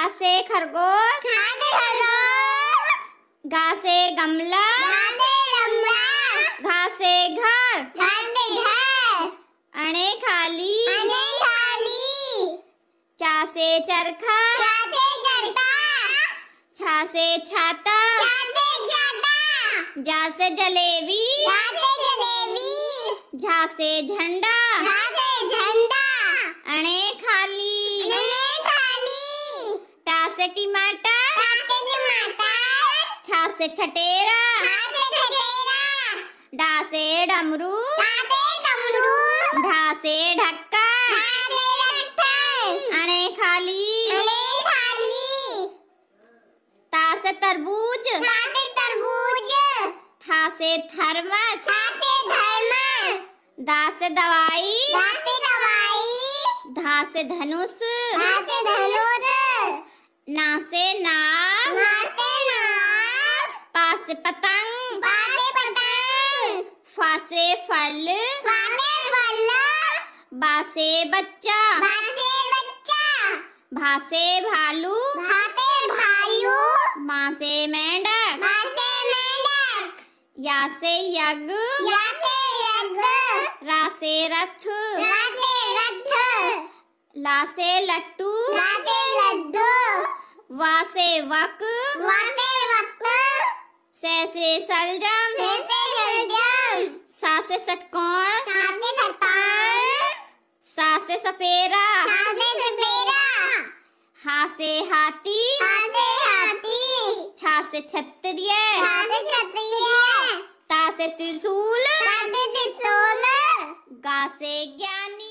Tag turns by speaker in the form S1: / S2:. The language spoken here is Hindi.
S1: खा से खरगोश।
S2: खा से खरगोश।
S1: घा से गमला।
S2: घा से गमला
S1: घा से घर। अणे खाली।
S2: अने खाली।
S1: चा से चरखा। छा से छाता।
S2: चा से जाता
S1: जा से जलेबी।
S2: जा से जलेबी।
S1: झा से झंडा
S2: झा से झंडा
S1: अणे खाली
S2: अने खाली
S1: से टमाटर।
S2: चा से टमाटर।
S1: ठा से ठटेरा
S2: खा से
S1: डमरू। ढा से ढक्का अणे खाली
S2: अने खाली
S1: ता से तरबूज। था से थर्मस। दा से दवाई। धा से धनुष।
S2: खा से धनुष।
S1: ना से
S2: खा से नाव
S1: पा से पतंग।
S2: पा से पतंग।
S1: फा से फल।
S2: खा से फल।
S1: बा से बच्चा।
S2: बा से बच्चा।
S1: भा से भालू।
S2: से भालू।
S1: माँ से मेंढक।
S2: खा से मेंढक।
S1: या से यज्ञ।
S2: या से यज्ञ।
S1: रा से रथ।
S2: रथ
S1: ला से लट्टू।
S2: ला से लड्डू।
S1: वासे वक।
S2: वा से वक्त
S1: से से सलजम।
S2: से से जलजम
S1: सा से षटकोण
S2: सा से थरतान
S1: सा से सपेरा।
S2: सा से सपेरा।
S1: हा से हाथी।
S2: हा से हाथी।
S1: छा से क्षत्रिय
S2: सा से क्षत्रिय
S1: ता से त्रिशूल।
S2: सा से त्रिशूल।
S1: गा से ज्ञानी।